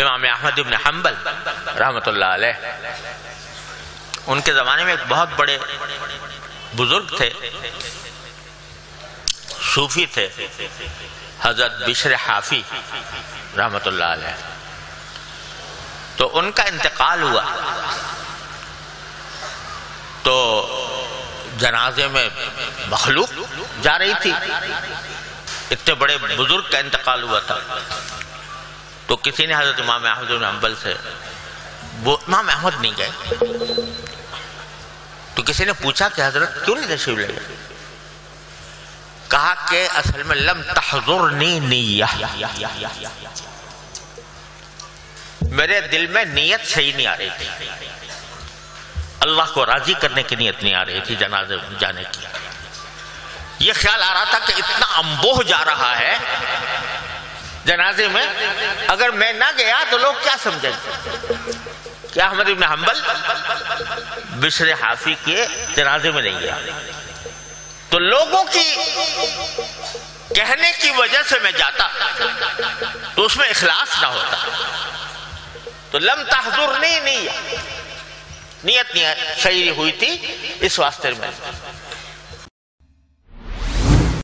امام احمد ابن حنبل رحمت اللہ علیہ، ان کے زمانے میں ایک بہت بڑے بزرگ تھے، صوفی تھے، حضرت بشر حافی رحمت اللہ علیہ۔ تو ان کا انتقال ہوا۔ تو جنازے میں مخلوق جا رہی تھی۔ اتنے بڑے بزرگ کا انتقال ہوا تھا۔ تو کسی نے حضرت امام احمد بن حنبل سے وہ امام احمد نہیں گئے۔ تو کسی نے پوچھا کہ حضرت کیوں نہیں تشریف لے گئے؟ کہا کہ اصل میں لم تحضرنی نیہ میرے دل میں نیت صحیح نہیں آ رہی تھی۔ اللہ کو راضی کرنے کی نیت نہیں آ رہی تھی جنازے جانے کی۔ یہ خیال آ رہا تھا کہ اتنا امبوہ جا رہا ہے جنازے میں اگر میں نہ گیا تو لوگ کیا سمجھیں گے؟ کیا احمد ابن حنبل بشر حافی کے جنازے میں نہیں گیا؟ تو لوگوں کی کہنے کی وجہ سے میں جاتا تو اس میں اخلاص نہ ہوتا۔ تو لم تحضر نہیں نیت نیت صحیح ہوئی تھی، اس واسطے میں۔